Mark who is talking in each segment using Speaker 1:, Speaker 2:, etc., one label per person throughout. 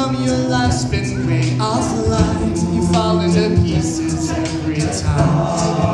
Speaker 1: From your life's been way off the line. You fall into pieces every time.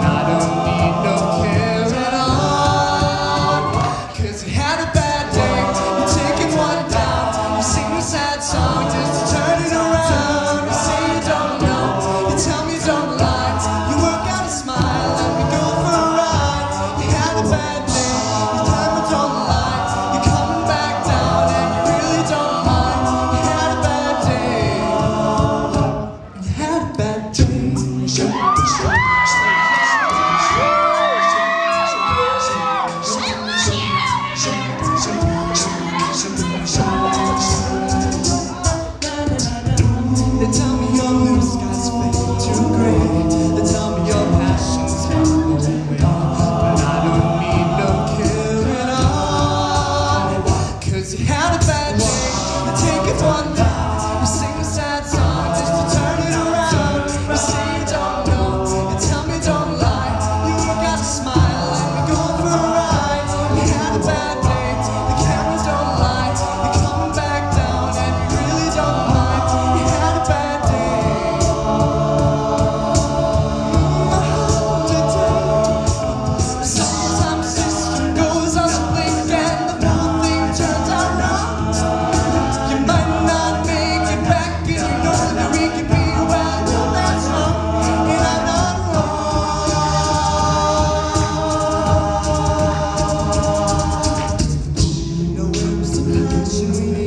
Speaker 1: Bad day. You take it one 心